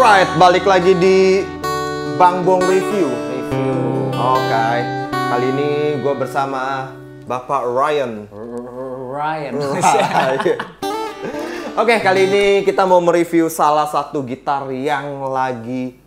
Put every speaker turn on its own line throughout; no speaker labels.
Alright, balik lagi di Bang Bong Review.
Review.
Oke, kali ini gue bersama Bapak Ryan.
Ryan.
Oke, kali ini kita mau mereview salah satu gitar yang lagi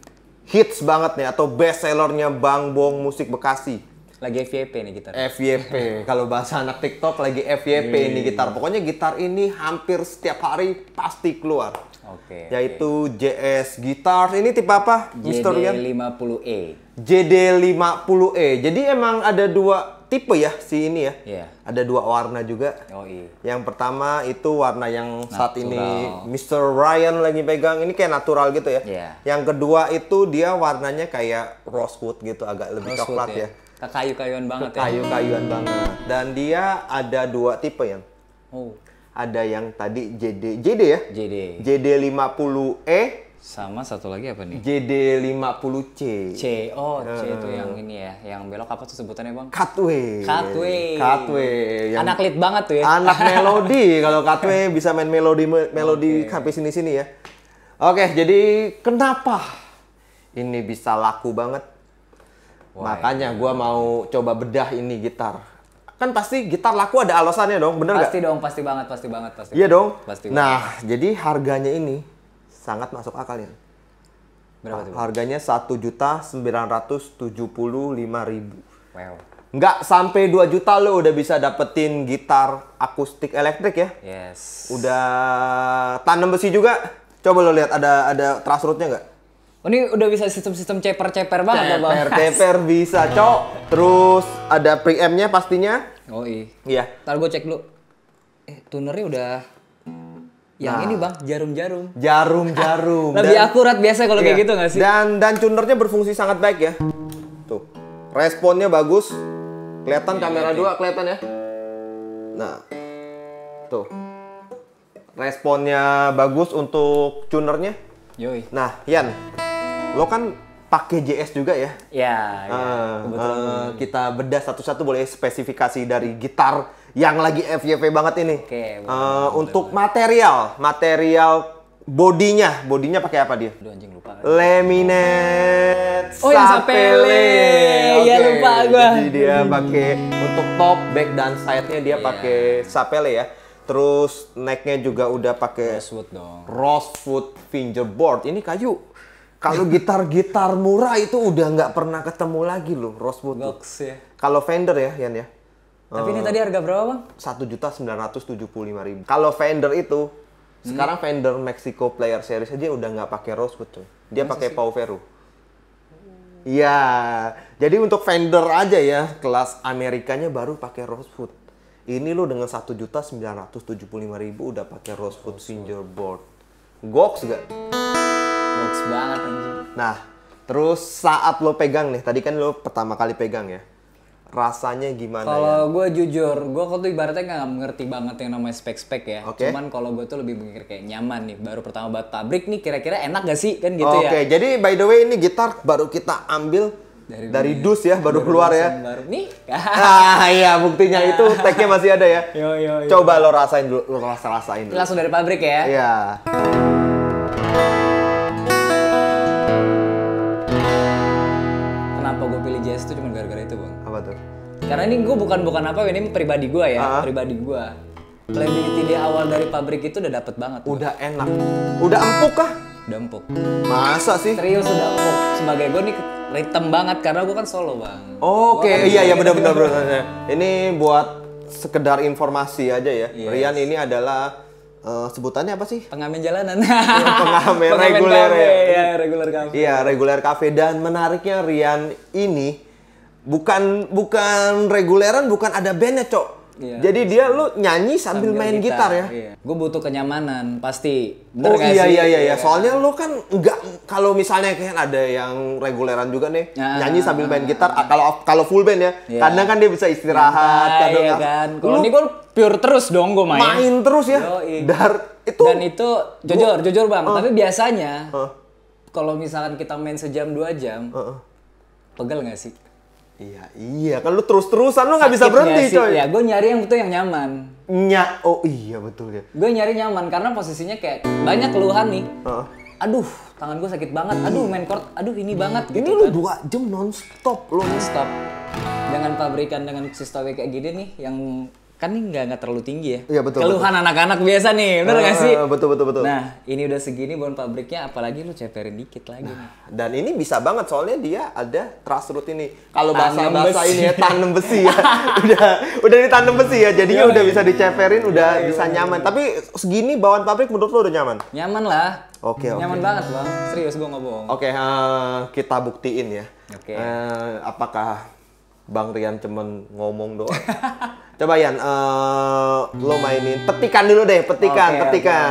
hits banget nih atau best sellernya Bang Bong Musik Bekasi.
Lagi FYP nih kita.
FYP. Kalau bahasa anak TikTok lagi FYP ini gitar. Pokoknya gitar ini hampir setiap hari pasti keluar.
Oke.
Yaitu JS Guitars. Ini tipe apa, Mr. Rian?
JD50E.
JD50E. Jadi emang ada dua tipe ya si ini ya.
Iya.
Ada dua warna juga.
Oh iya.
Yang pertama itu warna yang saat ini
Natural.
Mr. Ryan lagi pegang. Ini kayak natural gitu ya.
Iya.
Yang kedua itu dia warnanya kayak rosewood gitu, agak lebih
Rosewood
coklat ya.
Kayu-kayuan banget ya.
Kayu-kayuan banget. Dan dia ada dua tipe yang.
Oh.
Ada yang tadi JD JD ya.
JD.
JD50E,
Sama satu lagi apa nih?
JD50C.
C. Oh, C itu yang ini ya. Yang belok apa tuh sebutannya, Bang?
Cutway.
Cutway.
Cutway. Yang
Anak lead banget tuh ya.
anak melodi kalau Cutway bisa main melodi melodi sampai sini-sini ya. Oke, jadi kenapa ini bisa laku banget? Makanya gua mau coba bedah ini gitar. Kan pasti gitar laku ada alasannya dong, bener nggak?
Pasti dong, pasti banget, pasti banget, pasti.
Iya
banget.
dong.
Pasti.
Nah, jadi harganya ini sangat masuk akal ya.
banget. berapa tuh?
Harganya satu juta sembilan ratus tujuh puluh lima ribu.
Wow.
Nggak sampai 2 juta lo udah bisa dapetin gitar akustik elektrik ya.
Yes.
Udah tanam besi juga. Coba lo lihat ada ada truss rootnya nggak?
Oh, ini udah bisa sistem-sistem ceper-ceper banget ya, Bang.
Teper bisa cok. Terus ada preampnya pastinya.
Oh iya.
Iya.
Ntar gue cek dulu. Eh, tunernya udah yang
Nah.
ini bang, jarum-jarum.
Jarum-jarum.
Lebih
Dan-
akurat biasa kalau kayak
Iya.
gitu nggak sih?
Dan dan tunernya berfungsi sangat baik ya. Tuh. Responnya bagus. Kelihatan
Iya,
kamera dua kelihatan ya. Nah. Tuh. Responnya bagus untuk tunernya.
Yoi.
Nah, Yan. Lo kan pakai JS juga ya?
Ya, ya.
Ah,
kebetulan.
eh, kita bedah satu-satu boleh spesifikasi dari gitar yang lagi FYP banget ini.
Oke, boleh,
Eh, untuk material, material bodinya, bodinya pakai apa dia?
Aduh anjing lupa.
Laminate
Oh, yang Sapele. Iya,
Oke,
lupa gua.
Jadi dia pakai untuk top, back dan side-nya dia
Iya.
pakai Sapele ya. Terus neck-nya juga udah pakai
Rosewood dong.
Rosewood fingerboard. Ini kayu. Kalau gitar-gitar murah itu udah nggak pernah ketemu lagi loh Rosewood. tuh.
Goks ya.
Kalau Fender ya, Yan ya.
Tapi ini tadi harga berapa bang?
Satu juta sembilan ratus tujuh puluh lima ribu. Kalau Fender itu sekarang Fender Mexico Player Series aja udah nggak pakai Rosewood tuh. Dia pakai Pau Vero. Iya, jadi untuk Fender aja ya kelas Amerikanya baru pakai Rosewood. Ini lo dengan satu juta sembilan ratus tujuh puluh lima ribu udah pakai Rosewood fingerboard. Goks gak?
Banget anjing.
Nah, terus saat lo pegang nih, tadi kan lo pertama kali pegang ya. Rasanya gimana ya?
Kalau gue jujur, gue kok tuh ibaratnya nggak ngerti banget yang namanya spek-spek ya.
Oke.
Cuman kalau gue tuh lebih mikir kayak nyaman nih. Baru pertama buat pabrik nih, kira-kira enak gak sih kan gitu
Oke,
ya?
jadi by the way ini gitar baru kita ambil dari,
Dari
dus ya, baru keluar ya.
Baru nih.
Ah iya, buktinya itu tag-nya masih ada ya.
Yo yo yo.
Coba lo rasain dulu, lo rasa rasain dulu.
Langsung dari pabrik ya.
Iya.
Kenapa Karena ini gue bukan bukan apa, ini pribadi gue ya,
Ah.
pribadi gue. Playability di awal dari pabrik itu udah dapet banget. Bang.
Udah enak. Udah empuk kah?
Udah empuk.
Masa sih?
Serius udah empuk. Sebagai gue nih ritem banget karena gue kan solo bang.
Oke,
kan
iya iya benar benar benar. Ini buat sekedar informasi aja ya.
Yes.
Rian ini adalah eh, sebutannya apa sih?
Pengamen jalanan.
pengamen reguler
kafe,
ya.
ya. reguler kafe.
Iya, reguler cafe dan menariknya Rian ini bukan bukan reguleran, bukan ada bandnya, Cok.
Iya.
Jadi dia lu nyanyi sambil, main gitar, ya.
Iya. Gue butuh kenyamanan, pasti. Bener
Oh iya
sih?
iya iya iya. Soalnya lu kan enggak kalau misalnya kayak ada yang reguleran juga nih,
Ah.
nyanyi sambil main gitar ah, kalau kalau full band ya.
Iya.
Kadang kan dia bisa istirahat,
Ah,
kadang
iya
nggak.
kan. Kalau ini gue pure terus dong gue main.
main terus ya.
Yoi.
Dar itu
Dan itu jujur, jujur bang.
Oh.
Tapi biasanya
Heeh.
kalau misalkan kita main sejam dua jam,
Heeh.
pegel nggak sih?
Iya, iya kan lu terus-terusan lu nggak bisa berhenti,
sih?
coy.
Ya, gue nyari yang betul yang nyaman.
Nya, oh iya betul ya.
Gue nyari nyaman karena posisinya kayak banyak keluhan nih.
Heeh.
aduh tangan gue sakit banget, aduh main chord, aduh ini banget
Ini
gitu
lu
kan.
dua jam non-stop lo.
Stop. Dengan pabrikan dengan sistem kayak gini nih yang kan ini nggak nggak terlalu tinggi ya.
Iya, betul,
Keluhan anak-anak biasa nih, bener nggak sih?
Ah, Betul, betul, betul.
Nah, ini udah segini bon pabriknya, apalagi lu ceperin dikit lagi nih.
Dan ini bisa banget soalnya dia ada truss root ini. Kalau bahasa bahasa
besi.
ini ya tanam besi ya. udah udah ditanam besi ya. Jadinya udah bisa diceperin, udah bisa nyaman. Tapi segini bawaan pabrik menurut lo udah nyaman?
Nyaman lah.
Oke, oke.
Nyaman banget bang, serius gue nggak bohong.
Oke, eh, kita buktiin ya.
Oke.
Eh, apakah Bang Rian cuman ngomong doang? Coba Yan, eh, lo mainin petikan dulu deh, petikan,
oke,
petikan,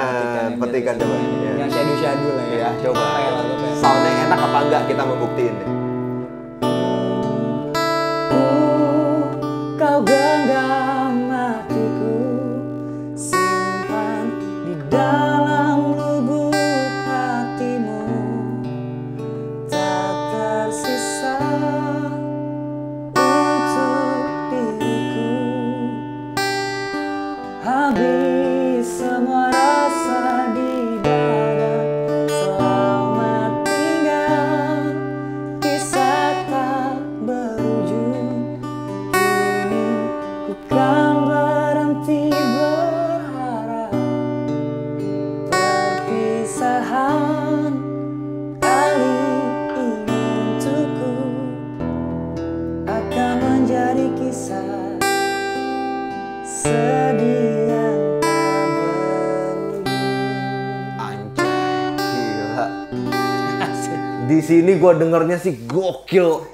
yang
petikan
biasa
coba. Ya.
Yang shadow-shadow lah ya.
Iya, coba.
Lagu kayak-
Soundnya enak apa enggak kita mau buktiin deh.
Kau genggam hatiku Simpan di dalam
sini gue dengernya sih gokil,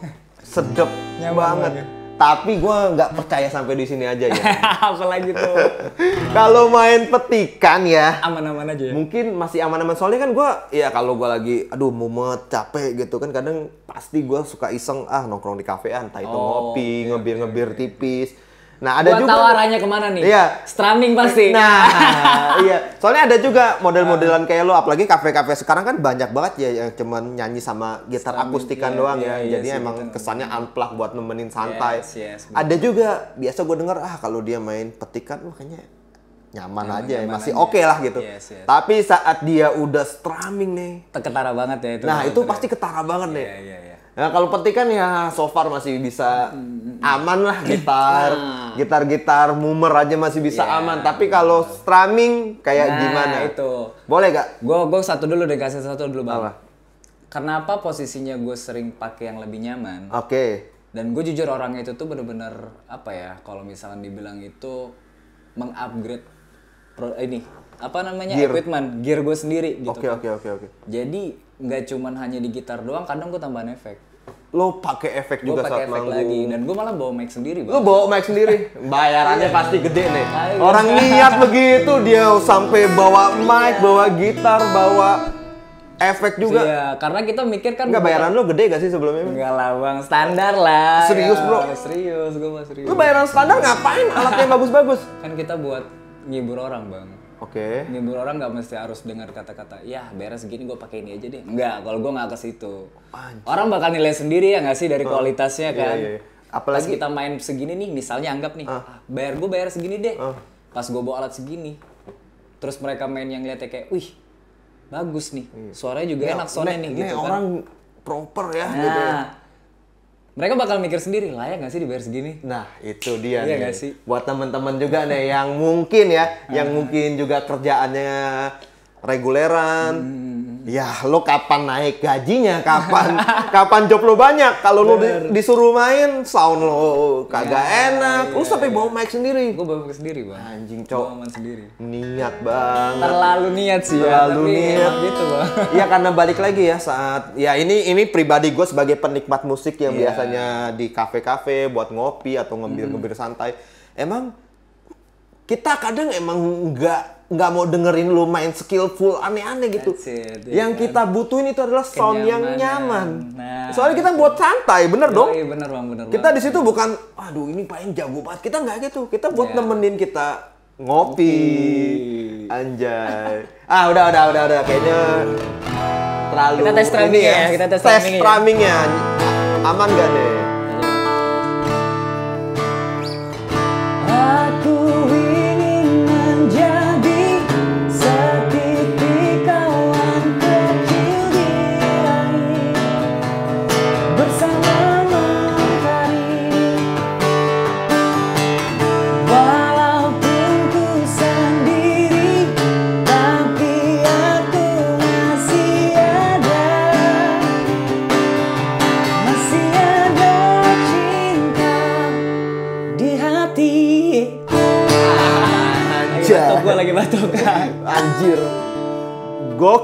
sedep
Nyaman
banget.
banget.
Tapi gue nggak percaya sampai di sini aja ya.
Apalagi tuh
Kalau main petikan ya,
aman-aman aja ya.
mungkin masih aman-aman soalnya kan gue ya kalau gue lagi aduh mumet capek gitu kan kadang pasti gue suka iseng ah nongkrong di kafean entah itu
Oh,
ngopi ngebir ngebir tipis nah ada
Gua
juga
tahu arahnya ke mana nih.
Iya.
Strumming pasti.
Nah, iya. Soalnya ada juga model-modelan kayak lo, apalagi kafe-kafe sekarang kan banyak banget ya yang cuman nyanyi sama gitar
Strumming,
akustikan
iya,
doang
iya,
ya.
iya
Jadi
sih,
emang
betul.
kesannya unplug buat nemenin santai.
Yes, yes,
ada juga biasa gue denger ah kalau dia main petikan makanya nyaman,
Nyaman-
aja
nyaman
masih oke lah gitu.
Yes, yes.
Tapi saat dia udah strumming nih,
Ketara banget ya itu.
nah itu
bener.
pasti ketara banget nih.
Iya, iya, iya.
Nah kalau petikan ya so far masih bisa aman lah gitar, gitar-gitar mumer aja masih bisa
Iya,
aman. Tapi kalau strumming kayak
Nah,
gimana?
itu.
Boleh gak?
Gue gue satu dulu deh kasih satu dulu bang.
Apa?
Kenapa posisinya gue sering pakai yang lebih nyaman?
Oke.
Dan gue jujur orangnya itu tuh bener-bener apa ya? Kalau misalnya dibilang itu mengupgrade pro, ini apa namanya
Gear.
equipment gear gue sendiri gitu.
Oke oke oke oke.
Jadi nggak cuman hanya di gitar doang, kadang gue tambahin efek.
Lo pakai efek juga
pakai
saat
efek
manggung.
lagi dan gue malah bawa mic sendiri
Lo bawa mic sendiri, bayarannya pasti gede nih.
Ayo.
Orang niat begitu dia sampai bawa mic, bawa gitar, bawa efek juga.
Iya, karena kita mikir kan
Enggak bayaran lo gede gak sih sebelumnya?
Enggak lah bang, standar lah.
Serius,
Ya,
bro?
Serius, gue mah serius.
Lo bayaran standar ngapain? Alatnya bagus-bagus.
Kan kita buat ngibur orang bang.
Oke.
Ngibur orang nggak mesti harus dengar kata-kata, ya beres segini gue pakai ini aja deh. Enggak, kalau gue nggak ke situ. Orang bakal nilai sendiri ya nggak sih dari kualitasnya kan.
iya, iya.
Pas
Apalagi
kita main segini nih, misalnya anggap nih, ah, bayar gue bayar segini deh. Pas gue bawa alat segini, terus mereka main yang lihatnya kayak, wih bagus nih, suaranya juga enak soundnya nih gitu kan.
orang proper ya gitu. ya.
Mereka bakal mikir sendiri, layak nggak sih dibayar segini?
Nah, itu dia
Iya
nih.
nggak sih?
Buat teman-teman juga nih yang mungkin ya, yang mungkin juga kerjaannya reguleran. Ya, lo kapan naik gajinya? Kapan kapan job lo banyak? Kalau lo di- disuruh main, sound lo kagak enak. Lo sampai bawa mic sendiri.
Gue bawa sendiri bang.
Anjing, cok.
aman sendiri.
Niat banget.
Terlalu niat sih ya,
Terlalu
tapi
niat.
gitu bang.
Iya karena balik lagi ya saat ya ini ini pribadi gue sebagai penikmat musik yang
Iya.
biasanya di kafe-kafe buat ngopi atau ngebir-ngebir santai. Emang kita kadang emang nggak nggak mau dengerin lu main skillful aneh-aneh gitu.
It, ya
yang kita butuhin itu adalah sound yang nyaman.
Nah.
Soalnya kita buat santai, bener dong.
Iya bener bang, bener
Kita di situ bukan, aduh ini paling jago banget. Kita nggak gitu. Kita buat
Iya.
nemenin kita ngopi. Anjay. Ah udah udah udah udah kayaknya terlalu.
Kita tes
ini
strumming ya, kita tes strumming ya.
Aman gak deh?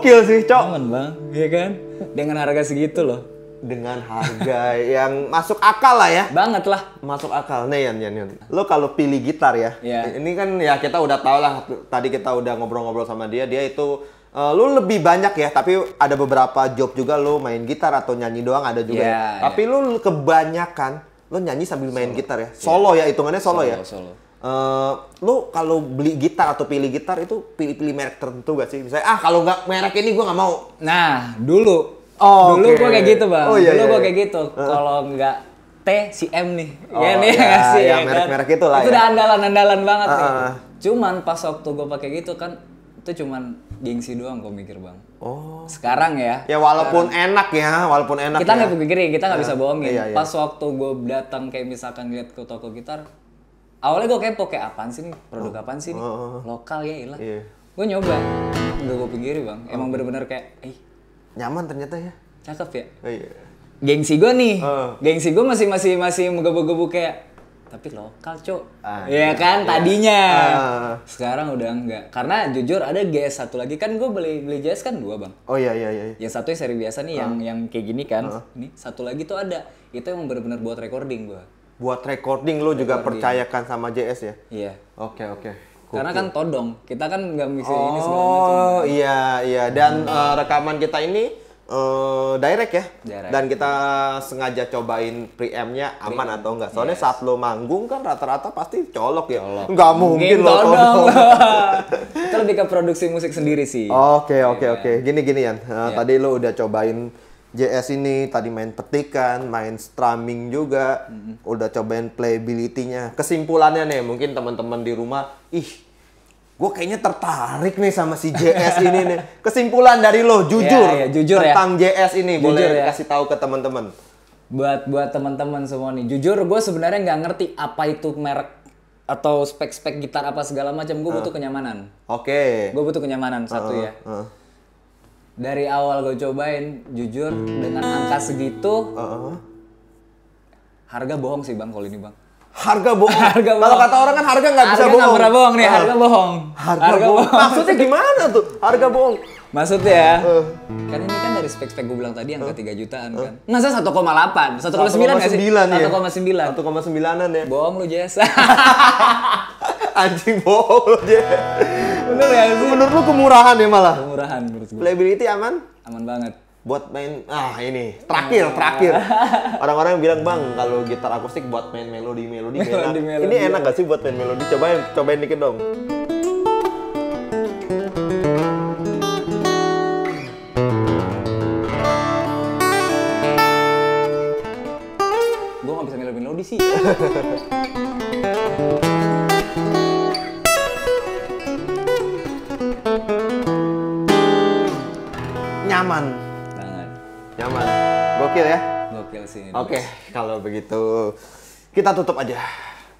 Gokil sih, Cok.
Aman bang, iya kan? Dengan harga segitu loh.
Dengan harga yang masuk akal lah ya.
Banget lah.
Masuk akal nih Yan, Yan, Yan. Lo kalau pilih gitar ya,
Iya.
ini kan ya kita udah tau lah. Tadi kita udah ngobrol-ngobrol sama dia, dia itu eh, lu lebih banyak ya, tapi ada beberapa job juga lu main gitar atau nyanyi doang ada juga.
Iya,
ya. Tapi lu kebanyakan lu nyanyi sambil main gitar ya. Solo ya, hitungannya solo, ya.
Solo.
Eh, lu kalau beli gitar atau pilih gitar itu pilih-pilih merek tertentu gak sih? Misalnya ah kalau nggak merek ini gua nggak mau.
Nah, dulu.
Oh,
dulu
oke.
gua kayak gitu, Bang.
Oh, iya,
dulu
iya,
gua
iya.
kayak gitu. Kalau nggak T si M nih.
Oh,
ya nih
iya,
nggak sih
iya,
ya kan?
merek-merek itu lah
Itu
ya.
udah andalan-andalan banget nih.
Ah.
Cuman pas waktu gua pakai gitu kan itu cuman gengsi doang gua mikir, Bang.
Oh.
Sekarang ya.
Ya walaupun enak ya, walaupun enak
kita
ya.
nggak pikirin, kita nggak bisa bohongin.
iya, iya.
Pas waktu gue datang kayak misalkan lihat ke toko gitar, awalnya gue kepo kayak apaan sih nih, produk apaan sih nih, lokal ya ilah.
Oh. Iya.
Gue nyoba, nggak gue pikirin bang, emang bener-bener kayak, eh
Nyaman ternyata ya.
cakep ya.
Oh, iya.
Gengsi gue nih,
Heeh.
gengsi gue masih masih masih menggebu-gebu kayak, tapi lokal cok,
Ah,
Iya kan tadinya.
Ah.
Sekarang udah enggak, karena jujur ada GS satu lagi kan gue beli beli GS kan dua bang.
Oh iya iya iya.
Yang satu yang seri biasa nih, yang yang kayak gini kan. Ini satu lagi tuh ada. Itu emang bener-bener buat recording gua.
Buat recording lu juga percayakan sama JS ya.
Iya.
Oke oke.
Karena kan todong. Kita kan nggak bisa ini segala macam.
Oh iya iya dan eh, rekaman kita ini eh, direct ya.
Direct.
Dan kita sengaja cobain preamp-nya aman atau enggak. Soalnya saat lo manggung kan rata-rata pasti colok ya. Enggak mungkin lo
todong. Itu lebih ke produksi musik sendiri sih.
Oke
Iya.
oke oke. Gini gini Yan. Eh, Tadi lo udah cobain JS ini, tadi main petikan, main strumming juga, udah cobain playability-nya. Kesimpulannya nih, mungkin teman-teman di rumah, ih, gue kayaknya tertarik nih sama si JS ini nih. Kesimpulan dari lo, jujur,
Iya, iya, jujur ya.
tentang JS ini,
Jujur
boleh
ya.
kasih tahu ke teman-teman.
Buat buat teman-teman semua nih, jujur gue sebenarnya nggak ngerti apa itu merek atau spek-spek gitar apa segala macam. Gue butuh kenyamanan.
Oke.
Gue butuh kenyamanan satu ya.
Heeh.
Dari awal gue cobain, jujur dengan angka segitu,
Heeh.
harga bohong sih bang kalau ini bang.
Harga bohong.
Harga
Kalau
bohong.
kata orang kan harga nggak bisa
Harga
bohong.
pernah bohong nih, harga bohong.
Harga, bohong. Maksudnya gimana tuh? Harga bohong.
Maksudnya ya,
Eh.
kan ini kan dari spek-spek gue bilang tadi angka 3 jutaan kan. Masa 1,8? 1,9 nggak sih?
1,9 ya.
1,9.
1,9an ya.
Bohong lu Jess.
Anjing bohong lo dia.
Bener ya sih?
Menurut lu kemurahan ya malah.
Murahan menurut gue.
Playability aman?
Aman banget.
Buat main ah ini terakhir terakhir orang-orang bilang bang kalau gitar akustik buat main melodi melodi enak.
Melodi-melodi.
ini enak gak sih buat main melodi cobain cobain dikit dong
Gue gak bisa melodi-melodi sih.
nyaman
Banget.
nyaman gokil ya
Gokil sih. ini.
oke kalau begitu kita tutup aja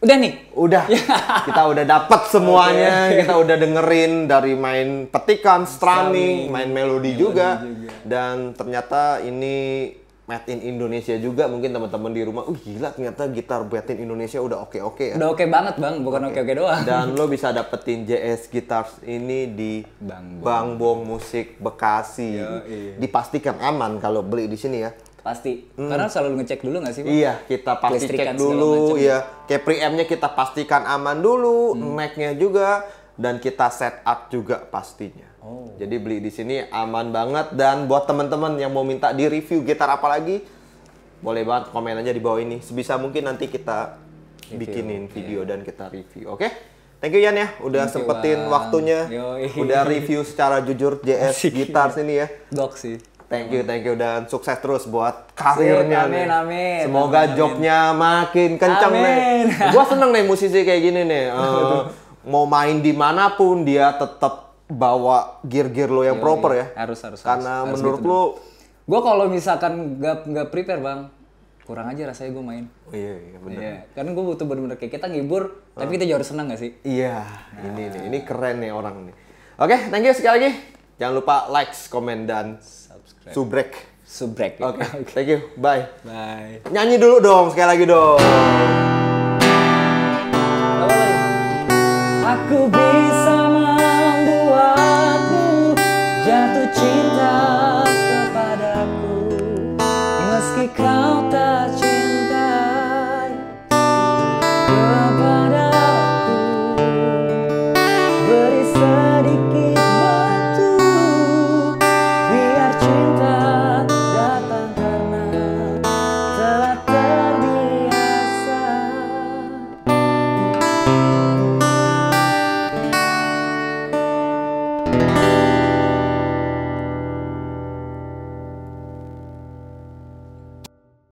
Udah nih.
Udah, kita udah dapat semuanya, kita udah dengerin dari main petikan, strumming, main melodi juga. dan ternyata ini made in Indonesia juga. Mungkin teman-teman di rumah, uh gila ternyata gitar made in Indonesia udah oke-oke ya.
Udah oke banget bang, bukan oke-oke doang.
Dan lo bisa dapetin JS Guitars ini di
Bang Bong.
Bang Bong Musik Bekasi.
Yoi.
Dipastikan aman kalau beli di sini ya.
Pasti. Karena selalu ngecek dulu gak sih bang?
Iya, kita pasti cek dulu, ya. Kayak preamp-nya kita pastikan aman dulu,
Hmm.
neck-nya juga, dan kita set up juga pastinya.
Oh.
Jadi beli di sini aman banget dan buat teman-teman yang mau minta di review gitar apa lagi, boleh banget komen aja di bawah ini. Sebisa mungkin nanti kita bikinin video dan kita review, oke? Thank you Yan ya, udah
Thank you,
sempetin
Bang.
waktunya,
Yoi.
udah review secara jujur JS
Asik.
Guitars ini ya.
Gok sih.
Thank you, thank you dan sukses terus buat karirnya
Amin,
nih.
amin.
Semoga
Amin, amin.
jobnya makin kenceng
Amin.
nih. Gua seneng nih musisi kayak gini nih. Eh, mau main di mana pun dia tetap bawa gear-gear lo yang proper ya.
Harus, harus,
Karena
harus. Harus
menurut
gitu,
lo,
Gue kalau misalkan gak, nggak prepare bang, kurang aja rasanya gue main.
oh, iya, iya bener.
Iya, kan gue butuh bener-bener kayak kita ngibur, tapi kita juga harus senang gak sih?
Iya, ini nih, ini keren nih orang nih. Oke, thank you sekali lagi. Jangan lupa like, komen dan
Subscribe.
subrek.
Subrek.
Oke, thank you. Bye.
Bye.
Nyanyi dulu dong, sekali lagi dong.
Apa